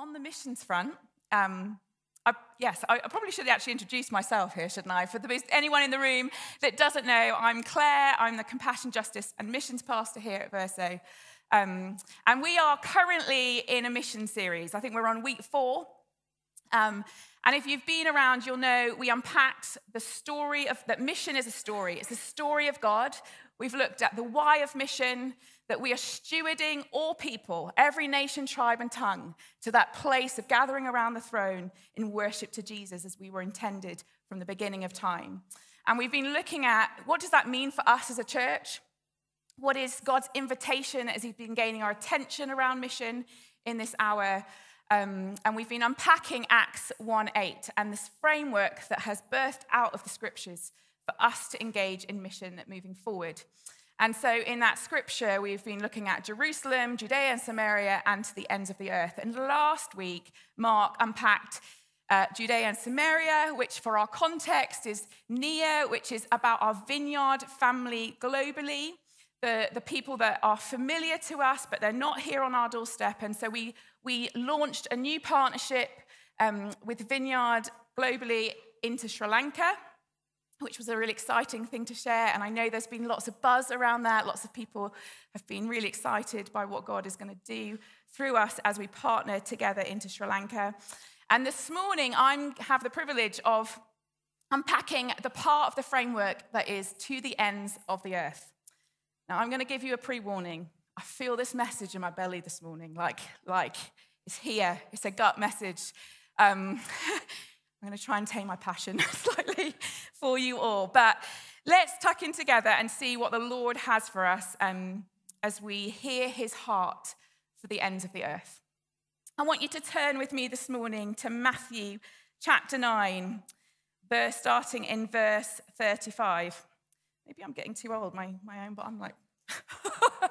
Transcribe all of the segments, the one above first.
on the missions front, um, I, yes, I, I, probably should actually introduce myself here, shouldn't I? For the, anyone in the room that doesn't know, I'm Claire. I'm the Compassion, Justice, and Missions Pastor here at Verso. Um, and we are currently in a mission series. I think we're on week four. Um, and if you've been around, you'll know we unpacked the story of that mission is a story. It's the story of God. We've looked at the why of mission, that we are stewarding all people, every nation, tribe, and tongue, to that place of gathering around the throne in worship to Jesus as we were intended from the beginning of time. And we've been looking at what does that mean for us as a church? What is God's invitation as He's been gaining our attention around mission in this hour? Um, and we've been unpacking Acts 1 8 and this framework that has birthed out of the scriptures for us to engage in mission moving forward. And so, in that scripture, we've been looking at Jerusalem, Judea and Samaria, and to the ends of the earth. And last week, Mark unpacked uh, Judea and Samaria, which for our context is Nia, which is about our vineyard family globally, the, the people that are familiar to us, but they're not here on our doorstep. And so we, we launched a new partnership um, with Vineyard globally into Sri Lanka which was a really exciting thing to share. And I know there's been lots of buzz around that. Lots of people have been really excited by what God is going to do through us as we partner together into Sri Lanka. And this morning, I have the privilege of unpacking the part of the framework that is to the ends of the earth. Now, I'm going to give you a pre warning. I feel this message in my belly this morning, like, like it's here. It's a gut message. Um, I'm going to try and tame my passion slightly for you all. But let's tuck in together and see what the Lord has for us um, as we hear his heart for the ends of the earth. I want you to turn with me this morning to Matthew chapter 9, verse, starting in verse 35. Maybe I'm getting too old, my, my own, but I'm like.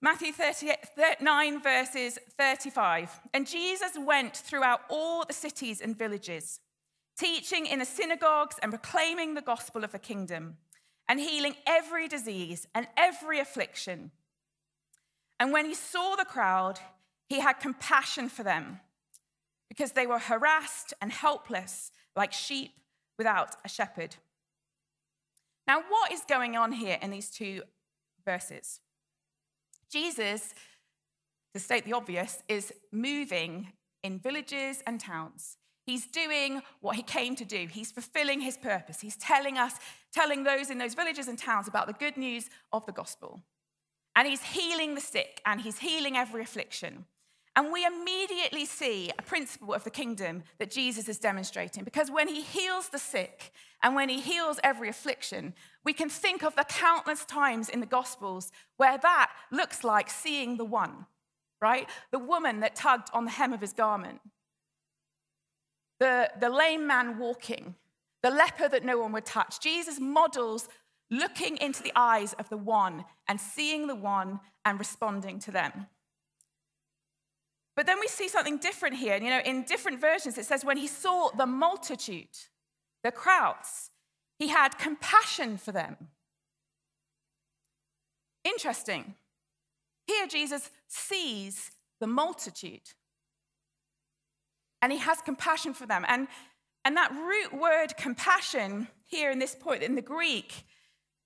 Matthew 39, verses 35. And Jesus went throughout all the cities and villages, teaching in the synagogues and proclaiming the gospel of the kingdom, and healing every disease and every affliction. And when he saw the crowd, he had compassion for them, because they were harassed and helpless like sheep without a shepherd. Now, what is going on here in these two verses? Jesus, to state the obvious, is moving in villages and towns. He's doing what he came to do. He's fulfilling his purpose. He's telling us, telling those in those villages and towns about the good news of the gospel. And he's healing the sick and he's healing every affliction. And we immediately see a principle of the kingdom that Jesus is demonstrating because when he heals the sick and when he heals every affliction, we can think of the countless times in the Gospels where that looks like seeing the one, right? The woman that tugged on the hem of his garment, the, the lame man walking, the leper that no one would touch. Jesus models looking into the eyes of the one and seeing the one and responding to them. But then we see something different here. You know, in different versions, it says, when he saw the multitude, the crowds, he had compassion for them. Interesting. Here, Jesus sees the multitude and he has compassion for them. And, and that root word compassion here in this point in the Greek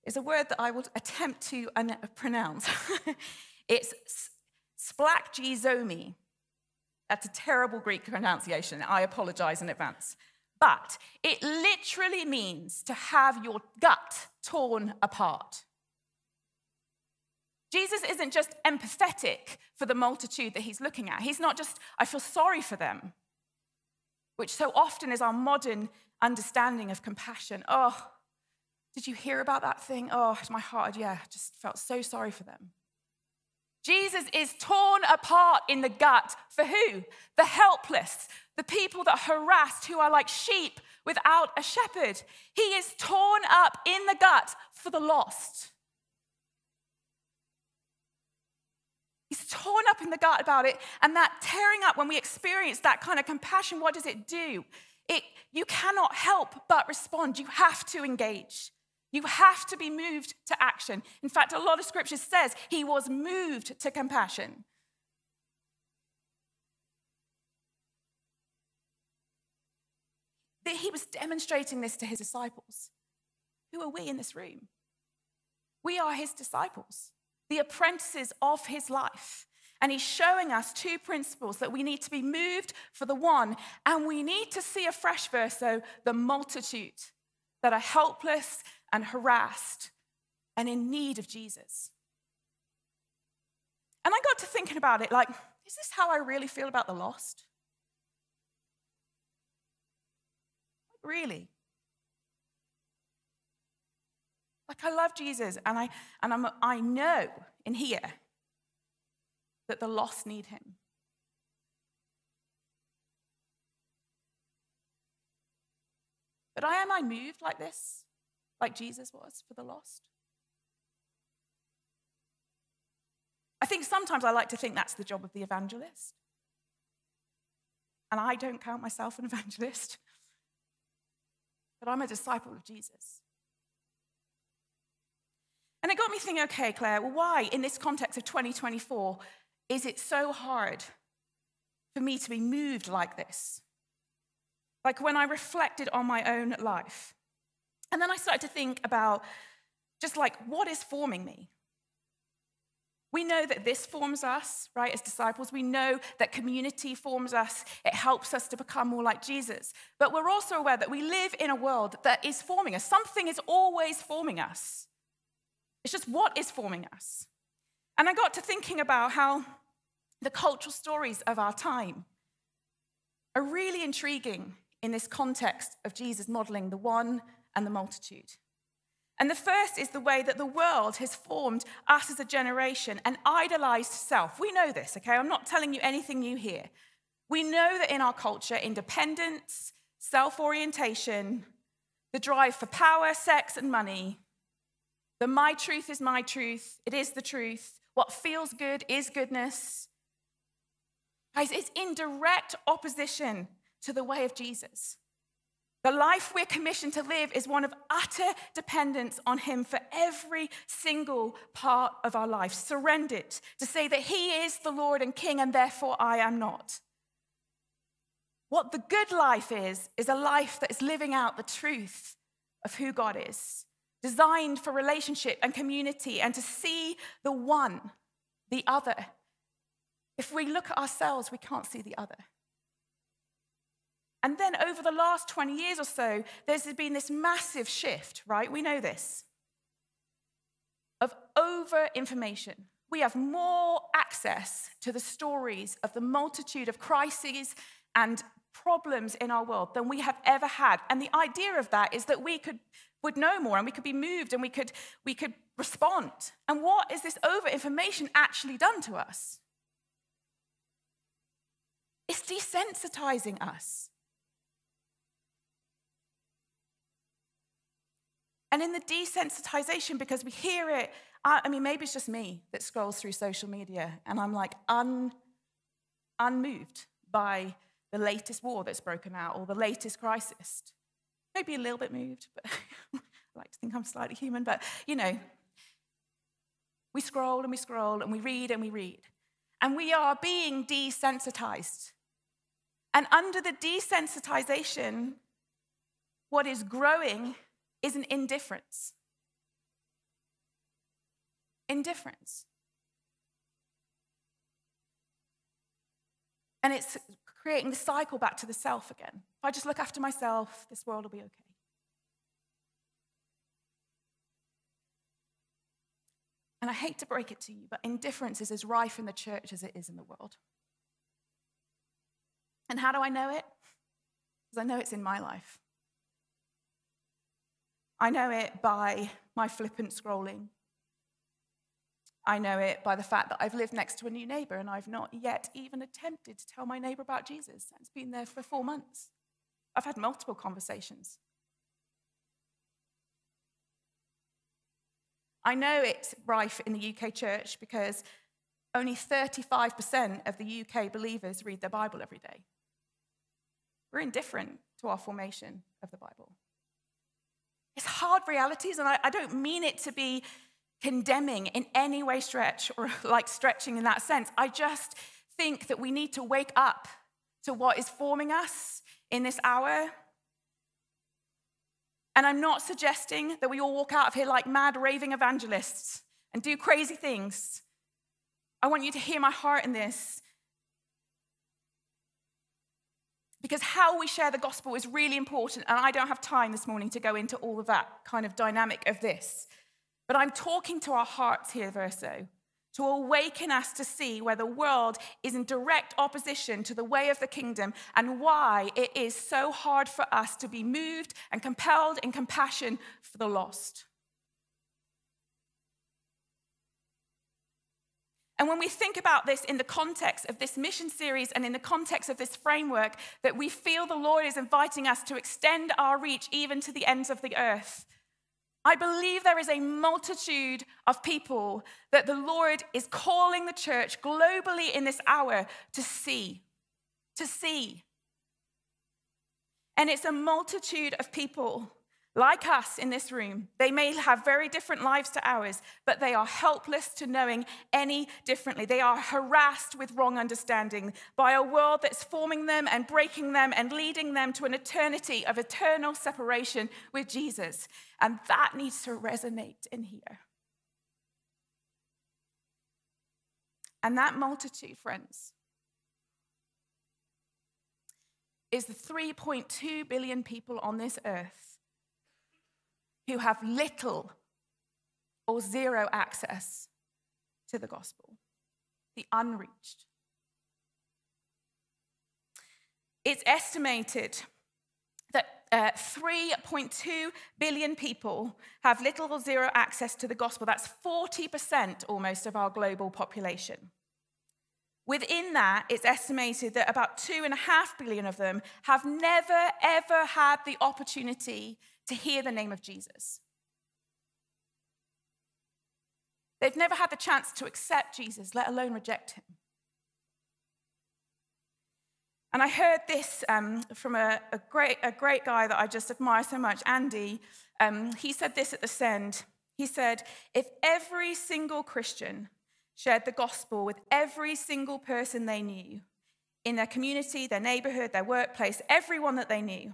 is a word that I will attempt to pronounce. it's splachgizomi. That's a terrible Greek pronunciation. I apologize in advance. But it literally means to have your gut torn apart. Jesus isn't just empathetic for the multitude that he's looking at. He's not just, I feel sorry for them, which so often is our modern understanding of compassion. Oh, did you hear about that thing? Oh, my heart, yeah, just felt so sorry for them. Jesus is torn apart in the gut for who? The helpless, the people that are harassed, who are like sheep without a shepherd. He is torn up in the gut for the lost. He's torn up in the gut about it. And that tearing up, when we experience that kind of compassion, what does it do? It, you cannot help but respond. You have to engage. You have to be moved to action. In fact, a lot of scripture says he was moved to compassion. That he was demonstrating this to his disciples. Who are we in this room? We are his disciples, the apprentices of his life. And he's showing us two principles that we need to be moved for the one, and we need to see a fresh Verso, the multitude that are helpless, and harassed and in need of Jesus. And I got to thinking about it like, is this how I really feel about the lost? Really? Like, I love Jesus, and I, and I'm, I know in here that the lost need him. But I am I moved like this, like Jesus was for the lost? I think sometimes I like to think that's the job of the evangelist. And I don't count myself an evangelist, but I'm a disciple of Jesus. And it got me thinking okay, Claire, well, why in this context of 2024 is it so hard for me to be moved like this? Like when I reflected on my own life. And then I started to think about just like what is forming me? We know that this forms us, right, as disciples. We know that community forms us. It helps us to become more like Jesus. But we're also aware that we live in a world that is forming us. Something is always forming us. It's just what is forming us. And I got to thinking about how the cultural stories of our time are really intriguing in this context of Jesus modeling the one and the multitude. And the first is the way that the world has formed us as a generation and idolized self. We know this, okay? I'm not telling you anything new here. We know that in our culture, independence, self orientation, the drive for power, sex, and money, the my truth is my truth, it is the truth, what feels good is goodness. Guys, it's in direct opposition to the way of Jesus. The life we're commissioned to live is one of utter dependence on Him for every single part of our life, surrendered to say that He is the Lord and King, and therefore I am not. What the good life is, is a life that is living out the truth of who God is, designed for relationship and community, and to see the one, the other. If we look at ourselves, we can't see the other. And then over the last 20 years or so, there's been this massive shift, right? We know this of over information. We have more access to the stories of the multitude of crises and problems in our world than we have ever had. And the idea of that is that we could would know more and we could be moved and we could we could respond. And what is this over information actually done to us? It's desensitizing us. And in the desensitization, because we hear it, I, mean, maybe it's just me that scrolls through social media and I'm like un, unmoved by the latest war that's broken out or the latest crisis. Maybe a little bit moved, but I like to think I'm slightly human, but you know, we scroll and we scroll and we read and we read. And we are being desensitized. And under the desensitization, what is growing is an indifference. Indifference. And it's creating the cycle back to the self again. If I just look after myself, this world will be okay. And I hate to break it to you, but indifference is as rife in the church as it is in the world. And how do I know it? Because I know it's in my life. I know it by my flippant scrolling. I know it by the fact that I've lived next to a new neighbor and I've not yet even attempted to tell my neighbor about Jesus. It's been there for four months. I've had multiple conversations. I know it's rife in the UK church because only 35% of the UK believers read their Bible every day. We're indifferent to our formation of the Bible. It's hard realities, and I, I don't mean it to be condemning in any way, stretch, or like stretching in that sense. I just think that we need to wake up to what is forming us in this hour And I'm not suggesting that we all walk out of here like mad raving evangelists and do crazy things. I want you to hear my heart in this. Because how we share the gospel is really important, and I don't have time this morning to go into all of that kind of dynamic of this. But I'm talking to our hearts here, Verso to awaken us to see where the world is in direct opposition to the way of the kingdom and why it is so hard for us to be moved and compelled in compassion for the lost. And when we think about this in the context of this mission series and in the context of this framework, that we feel the Lord is inviting us to extend our reach even to the ends of the earth. I believe there is a multitude of people that the Lord is calling the church globally in this hour to see. To see. And it's a multitude of people like us in this room, they may have very different lives to ours, but they are helpless to knowing any differently. They are harassed with wrong understanding by a world that's forming them and breaking them and leading them to an eternity of eternal separation with Jesus. And that needs to resonate in here. And that multitude, friends, is the 3.2 billion people on this earth who have little or zero access to the gospel, the unreached. It's estimated that uh, 3.2 billion people have little or zero access to the gospel. That's 40% almost of our global population. Within that, it's estimated that about 2.5 billion of them have never, ever had the opportunity to hear the name of Jesus. They've never had the chance to accept Jesus, let alone reject him. And I heard this um, from a, a, great, a great guy that I just admire so much, Andy. Um, he said this at the Send. He said, If every single Christian shared the gospel with every single person they knew in their community, their neighborhood, their workplace, everyone that they knew,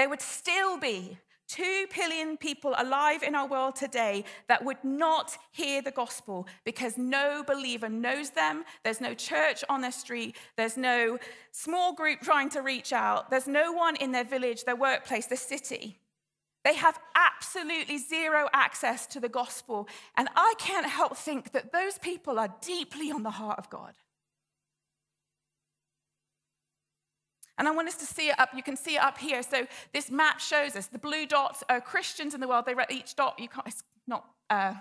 there would still be two billion people alive in our world today that would not hear the gospel because no believer knows them. There's no church on their street. There's no small group trying to reach out. There's no one in their village, their workplace, their city. They have absolutely zero access to the gospel. And I can't help think that those people are deeply on the heart of God. And I want us to see it up. You can see it up here. So this map shows us the blue dots are Christians in the world. They re- each dot you can't. It's not. Uh,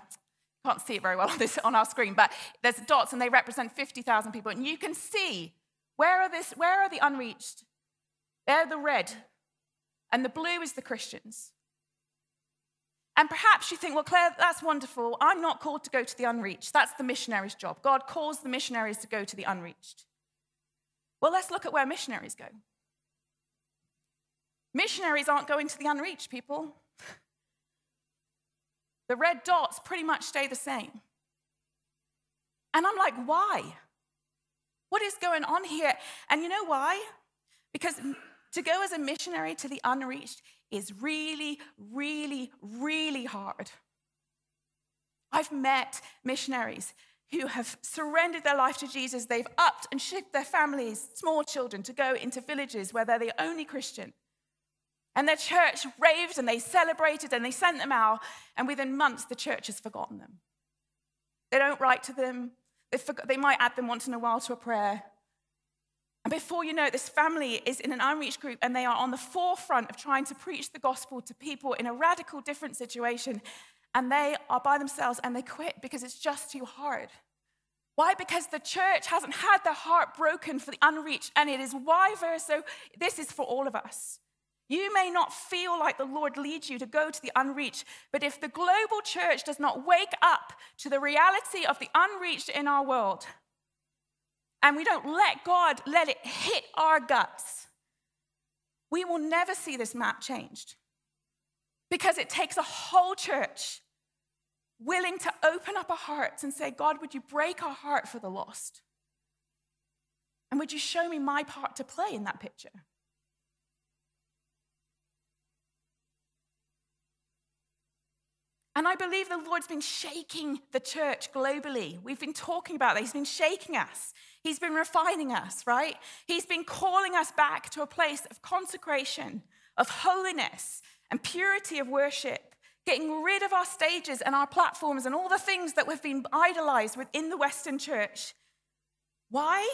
can't see it very well on this on our screen, but there's dots and they represent 50,000 people. And you can see where are this. Where are the unreached? They're the red, and the blue is the Christians. And perhaps you think, well, Claire, that's wonderful. I'm not called to go to the unreached. That's the missionary's job. God calls the missionaries to go to the unreached. Well, let's look at where missionaries go. Missionaries aren't going to the unreached people. The red dots pretty much stay the same. And I'm like, why? What is going on here? And you know why? Because to go as a missionary to the unreached is really, really, really hard. I've met missionaries who have surrendered their life to Jesus. They've upped and shipped their families, small children, to go into villages where they're the only Christian. And their church raved and they celebrated and they sent them out. And within months, the church has forgotten them. They don't write to them. They, might add them once in a while to a prayer. And before you know it, this family is in an unreached group and they are on the forefront of trying to preach the gospel to people in a radical different situation. And they are by themselves and they quit because it's just too hard. Why? Because the church hasn't had their heart broken for the unreached. And it is why, Verso, this is for all of us. You may not feel like the Lord leads you to go to the unreached, but if the global church does not wake up to the reality of the unreached in our world, and we don't let God let it hit our guts, we will never see this map changed. Because it takes a whole church willing to open up our hearts and say, God, would you break our heart for the lost? And would you show me my part to play in that picture? And I believe the Lord's been shaking the church globally. We've been talking about that. He's been shaking us. He's been refining us, right? He's been calling us back to a place of consecration, of holiness, and purity of worship, getting rid of our stages and our platforms and all the things that we've been idolized within the Western church. Why?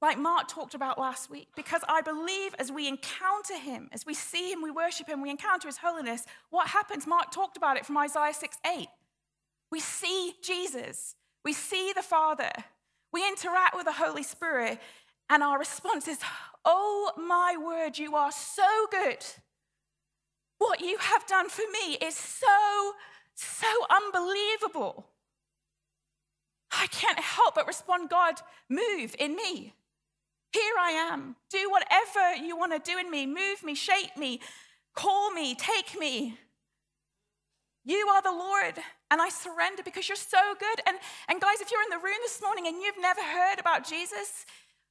Like Mark talked about last week, because I believe as we encounter him, as we see him, we worship him, we encounter his holiness, what happens? Mark talked about it from Isaiah 6 8. We see Jesus, we see the Father, we interact with the Holy Spirit, and our response is, Oh my word, you are so good. What you have done for me is so, so unbelievable. I can't help but respond, God, move in me. Here I am. Do whatever you want to do in me. Move me, shape me, call me, take me. You are the Lord, and I surrender because you're so good. And, and guys, if you're in the room this morning and you've never heard about Jesus,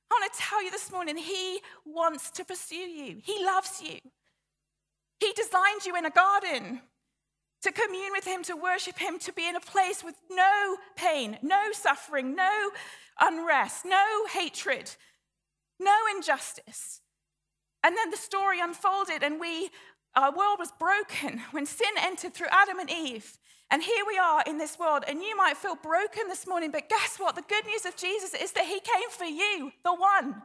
I want to tell you this morning, He wants to pursue you. He loves you. He designed you in a garden to commune with Him, to worship Him, to be in a place with no pain, no suffering, no unrest, no hatred, no injustice. And then the story unfolded, and we, our world was broken when sin entered through Adam and Eve. And here we are in this world, and you might feel broken this morning, but guess what? The good news of Jesus is that He came for you, the one.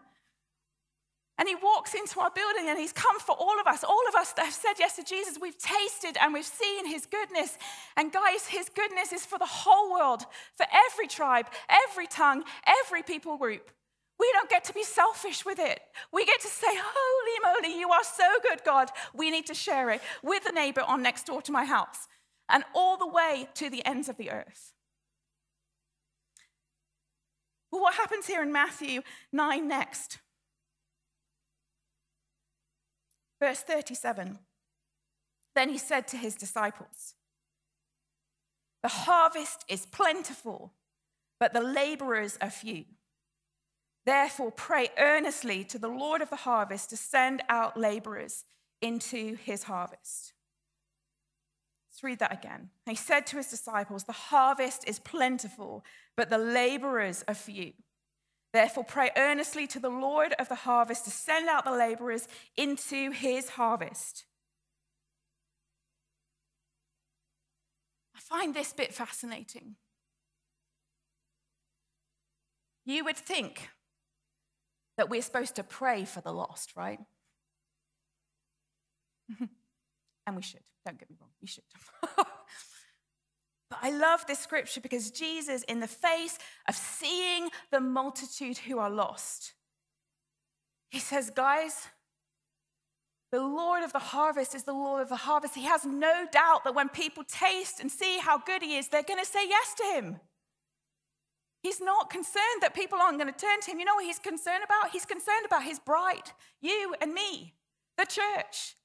And He walks into our building and He's come for all of us. All of us that have said yes to Jesus, we've tasted and we've seen His goodness. And guys, His goodness is for the whole world, for every tribe, every tongue, every people group. We don't get to be selfish with it. We get to say, Holy moly, you are so good, God. We need to share it with the neighbor on next door to my house and all the way to the ends of the earth. Well, what happens here in Matthew 9 next? Verse 37. Then he said to his disciples, The harvest is plentiful, but the laborers are few. Therefore, pray earnestly to the Lord of the harvest to send out laborers into his harvest. Let's read that again. He said to his disciples, The harvest is plentiful, but the laborers are few. Therefore, pray earnestly to the Lord of the harvest to send out the laborers into his harvest. I find this bit fascinating. You would think that we're supposed to pray for the lost, right? and we should. Don't get me wrong, we should. but I love this scripture because Jesus, in the face of seeing the multitude who are lost, he says, Guys, the Lord of the harvest is the Lord of the harvest. He has no doubt that when people taste and see how good he is, they're going to say yes to him. He's not concerned that people aren't going to turn to him. You know what he's concerned about? He's concerned about his bride, you and me, the church.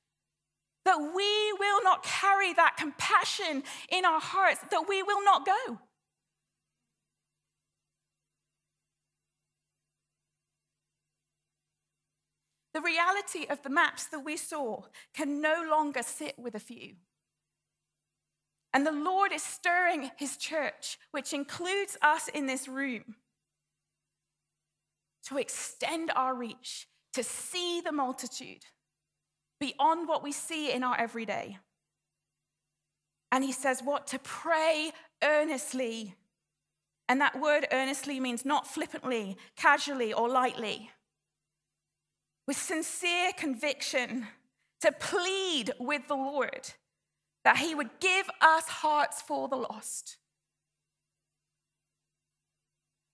That we will not carry that compassion in our hearts, that we will not go. The reality of the maps that we saw can no longer sit with a few. And the Lord is stirring his church, which includes us in this room, to extend our reach, to see the multitude beyond what we see in our everyday. And he says, What? To pray earnestly. And that word earnestly means not flippantly, casually, or lightly. With sincere conviction, to plead with the Lord that he would give us hearts for the lost.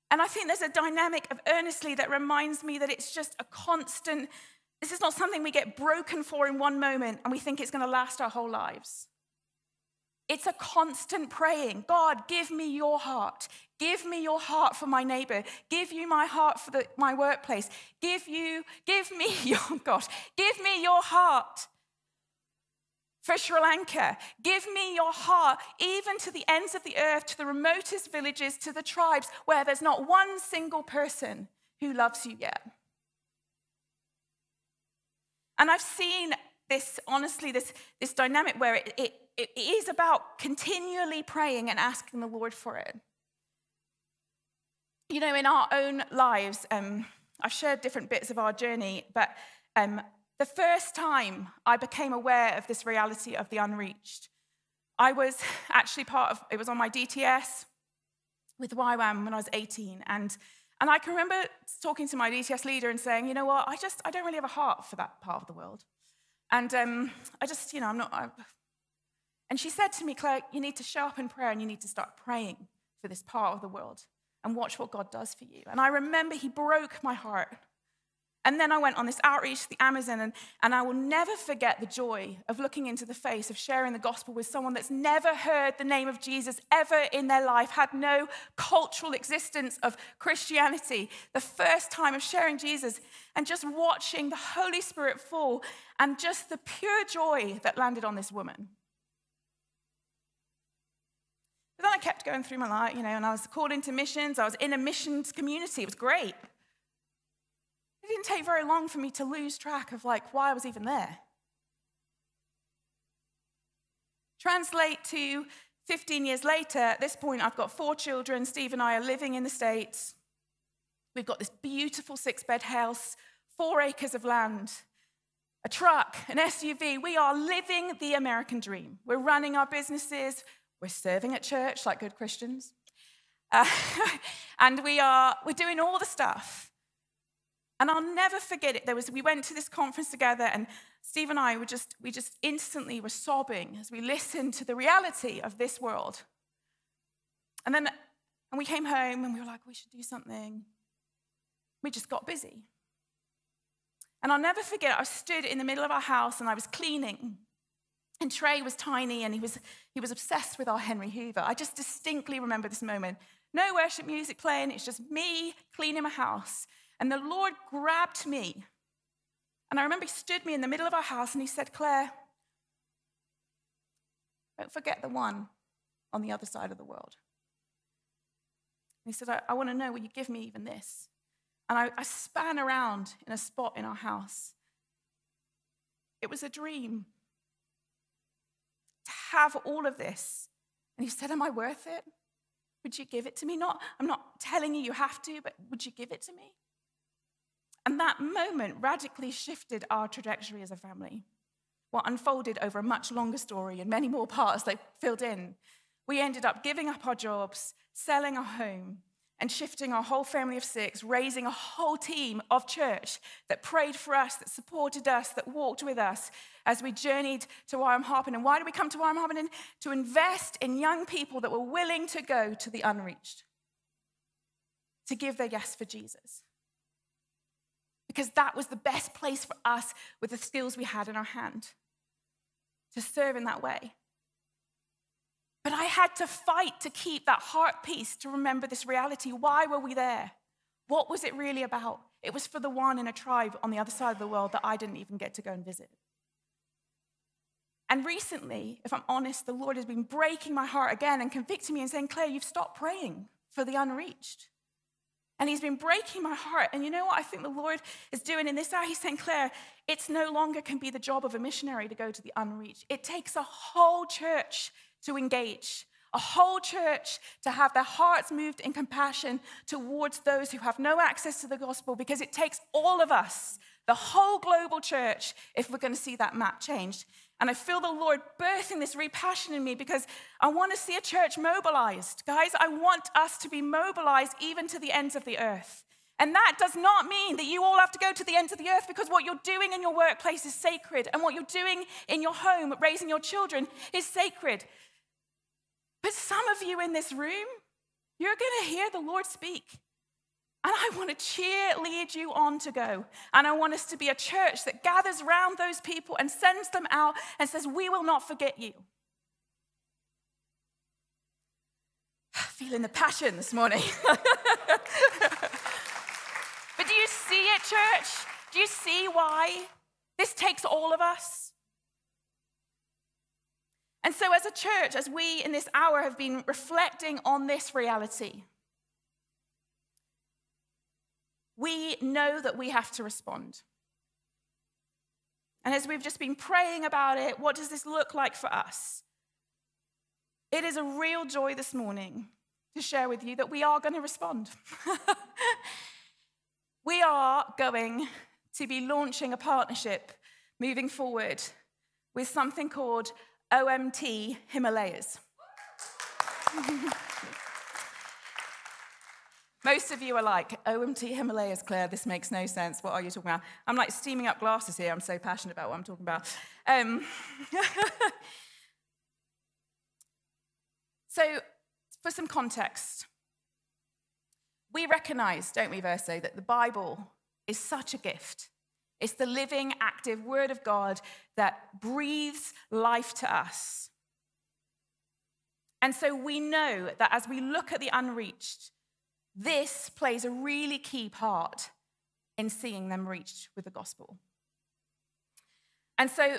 And I think there's a dynamic of earnestly that reminds me that it's just a constant, this is not something we get broken for in one moment and we think it's going to last our whole lives. It's a constant praying. God, give me your heart. Give me your heart for my neighbor. Give you my heart for the, my workplace. Give you, give me your God. Give me your heart for Sri Lanka. Give me your heart, even to the ends of the earth, to the remotest villages, to the tribes where there's not one single person who loves you yet. And I've seen this, honestly, this, this dynamic where it, it it is about continually praying and asking the Lord for it. You know, in our own lives, um, I've shared different bits of our journey, but um, the first time I became aware of this reality of the unreached, I was actually part of, it was on my DTS with YWAM when I was 18. And, and I can remember talking to my DTS leader and saying, you know what, I just, I don't really have a heart for that part of the world. And um, I just, you know, I'm not. I... And she said to me, Claire, you need to sharpen prayer and you need to start praying for this part of the world and watch what God does for you. And I remember he broke my heart. And then I went on this outreach to the Amazon, and, and I will never forget the joy of looking into the face of sharing the gospel with someone that's never heard the name of Jesus ever in their life, had no cultural existence of Christianity. The first time of sharing Jesus and just watching the Holy Spirit fall and just the pure joy that landed on this woman. But then I kept going through my life, you know, and I was called into missions. I was in a missions community. It was great. It didn't take very long for me to lose track of like why I was even there. Translate to 15 years later, at this point, I've got four children. Steve and I are living in the States. We've got this beautiful six bed house, four acres of land, a truck, an SUV. We are living the American dream. We're running our businesses, we're serving at church like good Christians. Uh, and we are, we're doing all the stuff. And I'll never forget it. There was, we went to this conference together, and Steve and I were just, we just instantly were sobbing as we listened to the reality of this world. And then, and we came home and we were like, we should do something. We just got busy. And I'll never forget, I stood in the middle of our house and I was cleaning. And Trey was tiny and he was, he was obsessed with our Henry Hoover. I just distinctly remember this moment. No worship music playing, it's just me cleaning my house. And the Lord grabbed me. And I remember he stood me in the middle of our house and he said, Claire, don't forget the one on the other side of the world. And he said, I, I want to know will you give me even this? And I, I span around in a spot in our house. It was a dream to have all of this. And he said, Am I worth it? Would you give it to me? Not, I'm not telling you you have to, but would you give it to me? And that moment radically shifted our trajectory as a family. What unfolded over a much longer story and many more parts they filled in. We ended up giving up our jobs, selling our home, and shifting our whole family of six, raising a whole team of church that prayed for us, that supported us, that walked with us as we journeyed to YWAM Harpenden. And why did we come to YWAM Harpenden? To invest in young people that were willing to go to the unreached, to give their yes for Jesus because that was the best place for us with the skills we had in our hand to serve in that way. But I had to fight to keep that heart peace to remember this reality. Why were we there? What was it really about? It was for the one in a tribe on the other side of the world that I didn't even get to go and visit. And recently, if I'm honest, the Lord has been breaking my heart again and convicting me and saying, Claire, you've stopped praying for the unreached. And he's been breaking my heart. And you know what I think the Lord is doing in this hour? He's saying, Claire, it's no longer can be the job of a missionary to go to the unreached. It takes a whole church to engage, a whole church to have their hearts moved in compassion towards those who have no access to the gospel, because it takes all of us, the whole global church, if we're going to see that map changed. And I feel the Lord birthing this repassion in me because I want to see a church mobilized. Guys, I want us to be mobilized even to the ends of the earth. And that does not mean that you all have to go to the ends of the earth because what you're doing in your workplace is sacred and what you're doing in your home, raising your children, is sacred. But some of you in this room, you're going to hear the Lord speak. And I want to cheer, lead you on to go. And I want us to be a church that gathers around those people and sends them out and says, We will not forget you. Feeling the passion this morning. but do you see it, church? Do you see why this takes all of us? And so, as a church, as we in this hour have been reflecting on this reality, we know that we have to respond. And as we've just been praying about it, what does this look like for us? it is a real joy this morning to share with you that we are going to respond. we are going to be launching a partnership moving forward with something called OMT Himalayas. Most of you are like, OMT Himalayas, Claire, this makes no sense. What are you talking about? I'm like steaming up glasses here. I'm so passionate about what I'm talking about. Um, so, for some context, we recognize, don't we, Verso, that the Bible is such a gift. It's the living, active Word of God that breathes life to us. And so we know that as we look at the unreached, this plays a really key part in seeing them reached with the gospel. And so,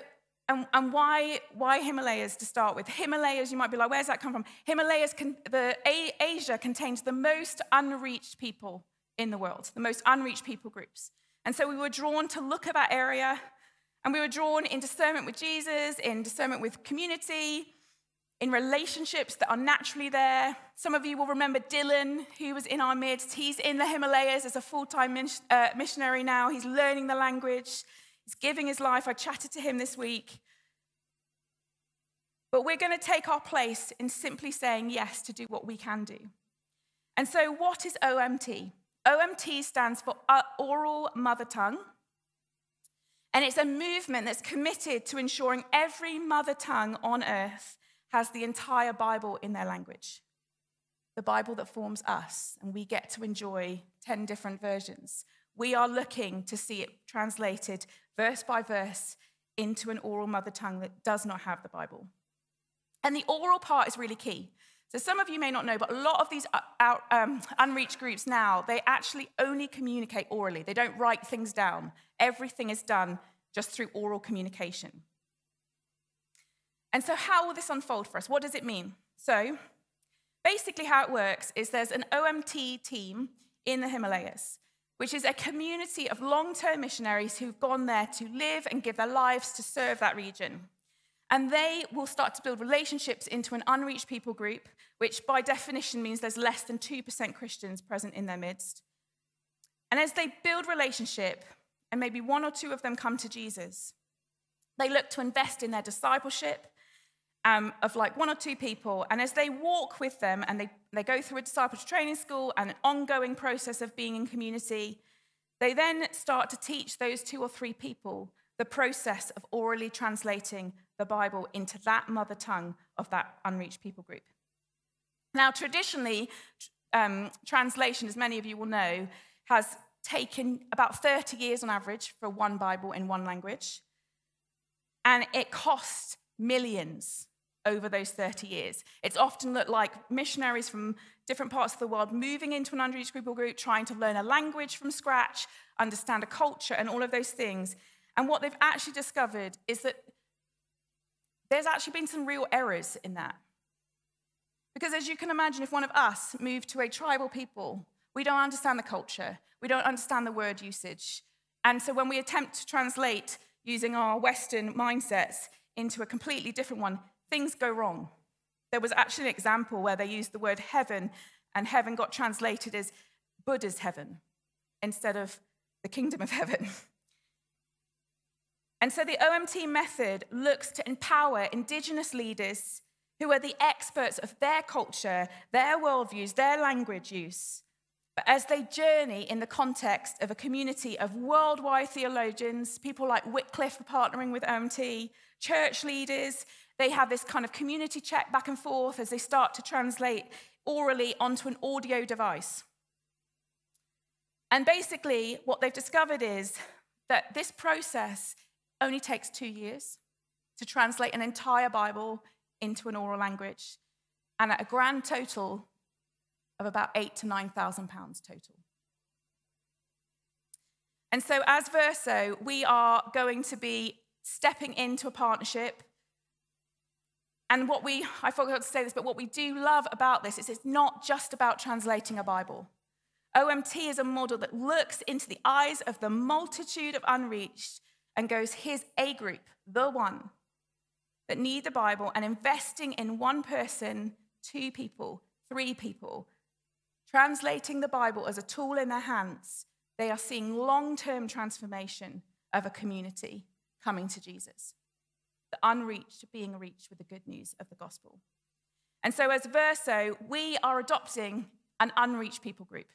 and, and why, why Himalayas to start with? Himalayas, you might be like, where's that come from? Himalayas, can, the Asia contains the most unreached people in the world, the most unreached people groups. And so we were drawn to look at that area, and we were drawn in discernment with Jesus, in discernment with community, in relationships that are naturally there. Some of you will remember Dylan, who was in our midst. He's in the Himalayas as a full time uh, missionary now. He's learning the language, he's giving his life. I chatted to him this week. But we're going to take our place in simply saying yes to do what we can do. And so, what is OMT? OMT stands for uh, Oral Mother Tongue. And it's a movement that's committed to ensuring every mother tongue on earth has the entire Bible in their language. The Bible that forms us, and we get to enjoy 10 different versions. We are looking to see it translated verse by verse into an oral mother tongue that does not have the Bible. And the oral part is really key. So, some of you may not know, but a lot of these uh, out, um, unreached groups now, they actually only communicate orally. They don't write things down. Everything is done just through oral communication. And so, how will this unfold for us? What does it mean? So, basically, how it works is there's an OMT team in the Himalayas, which is a community of long term missionaries who've gone there to live and give their lives to serve that region. And they will start to build relationships into an unreached people group, which by definition means there's less than 2% Christians present in their midst. And as they build relationship, and maybe one or two of them come to Jesus, they look to invest in their discipleship um, of like one or two people. And as they walk with them and they, they go through a discipleship training school and an ongoing process of being in community, they then start to teach those two or three people the process of orally translating the Bible into that mother tongue of that unreached people group. Now, traditionally, um, translation, as many of you will know, has taken about 30 years on average for one Bible in one language. And it costs millions over those 30 years. It's often looked like missionaries from different parts of the world moving into an unreached people group, trying to learn a language from scratch, understand a culture, and all of those things. And what they've actually discovered is that there's actually been some real errors in that. Because as you can imagine, if one of us moved to a tribal people, we don't understand the culture, we don't understand the word usage. And so when we attempt to translate using our Western mindsets into a completely different one, things go wrong. There was actually an example where they used the word heaven, and heaven got translated as Buddha's heaven instead of the kingdom of heaven. And so the OMT method looks to empower Indigenous leaders who are the experts of their culture, their worldviews, their language use. But as they journey in the context of a community of worldwide theologians, people like Wycliffe partnering with OMT, church leaders, they have this kind of community check back and forth as they start to translate orally onto an audio device. And basically, what they've discovered is that this process only takes two years to translate an entire Bible into an oral language, and at a grand total of about eight to nine thousand pounds total. And so, as Verso, we are going to be stepping into a partnership and what we, I forgot to say this, but what we do love about this is it's not just about translating a Bible. OMT is a model that looks into the eyes of the multitude of unreached and goes, here's a group, the one, that need the Bible and investing in one person, two people, three people, translating the Bible as a tool in their hands, they are seeing long term transformation of a community coming to Jesus. The unreached being reached with the good news of the gospel. And so, as Verso, we are adopting an unreached people group.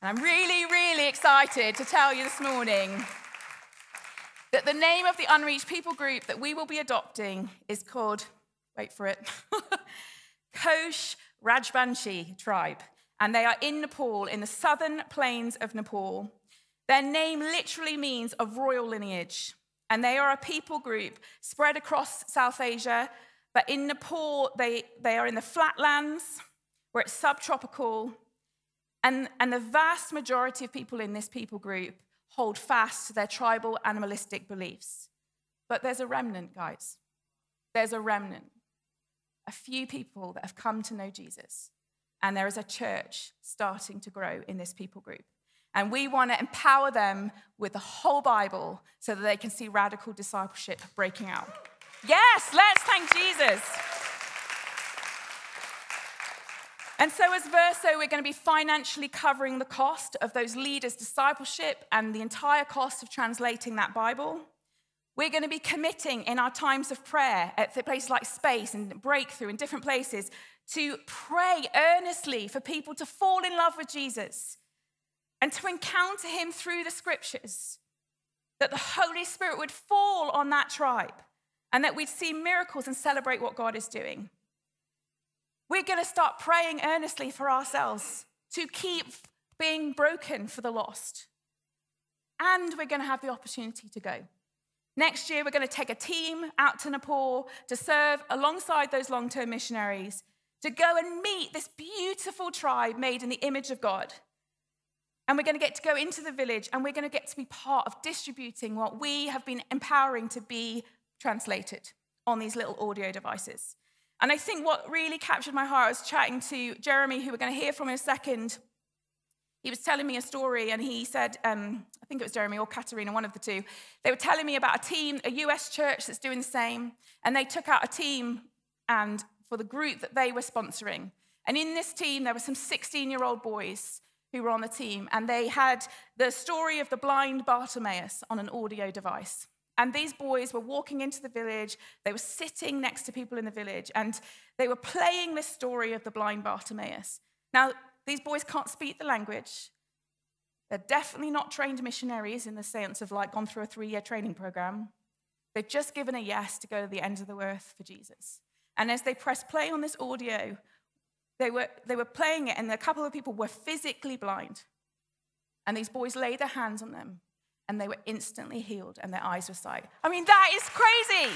And I'm really, really excited to tell you this morning that the name of the unreached people group that we will be adopting is called, wait for it, Kosh Rajbanshi tribe. And they are in Nepal, in the southern plains of Nepal. Their name literally means of royal lineage. And they are a people group spread across South Asia. But in Nepal, they, they are in the flatlands where it's subtropical. And, and the vast majority of people in this people group hold fast to their tribal animalistic beliefs. But there's a remnant, guys. There's a remnant. A few people that have come to know Jesus. And there is a church starting to grow in this people group. And we want to empower them with the whole Bible so that they can see radical discipleship breaking out. Yes, let's thank Jesus. And so, as Verso, we're going to be financially covering the cost of those leaders' discipleship and the entire cost of translating that Bible. We're going to be committing in our times of prayer at places like Space and Breakthrough and different places to pray earnestly for people to fall in love with Jesus and to encounter him through the scriptures. That the Holy Spirit would fall on that tribe and that we'd see miracles and celebrate what God is doing. We're going to start praying earnestly for ourselves to keep being broken for the lost. And we're going to have the opportunity to go. Next year, we're going to take a team out to Nepal to serve alongside those long term missionaries, to go and meet this beautiful tribe made in the image of God. And we're going to get to go into the village and we're going to get to be part of distributing what we have been empowering to be translated on these little audio devices. And I think what really captured my heart, I was chatting to Jeremy, who we're going to hear from in a second. He was telling me a story, and he said, um, I think it was Jeremy or Katerina, one of the two. They were telling me about a team, a US church that's doing the same, and they took out a team and for the group that they were sponsoring. And in this team, there were some 16 year old boys who were on the team, and they had the story of the blind Bartimaeus on an audio device. And these boys were walking into the village, they were sitting next to people in the village, and they were playing this story of the blind Bartimaeus. Now, these boys can't speak the language. They're definitely not trained missionaries in the sense of like gone through a three year training program. They've just given a yes to go to the end of the earth for Jesus. And as they press play on this audio, they were, they were playing it, and a couple of people were physically blind. And these boys laid their hands on them and they were instantly healed and their eyes were sight. I mean, that is crazy.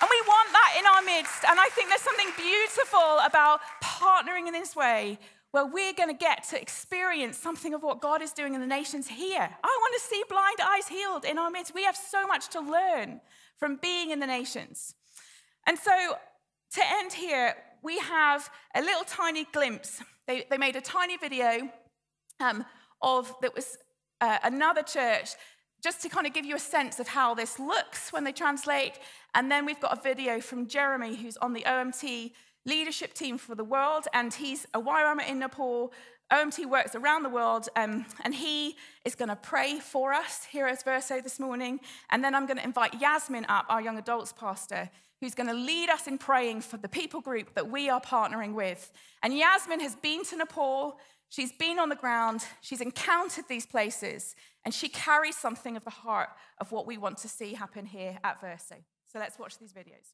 And we want that in our midst. And I think there's something beautiful about partnering in this way where we're going to get to experience something of what God is doing in the nations here. I want to see blind eyes healed in our midst. We have so much to learn from being in the nations. And so, to end here, we have a little tiny glimpse. They, they made a tiny video um, of that was uh, another church just to kind of give you a sense of how this looks when they translate. And then we've got a video from Jeremy, who's on the OMT leadership team for the world, and he's a Wairama in Nepal. OMT works around the world, um, and he is going to pray for us here at Verso this morning. And then I'm going to invite Yasmin up, our young adults pastor, who's going to lead us in praying for the people group that we are partnering with. And Yasmin has been to Nepal. She's been on the ground, she's encountered these places, and she carries something of the heart of what we want to see happen here at Verso. So let's watch these videos.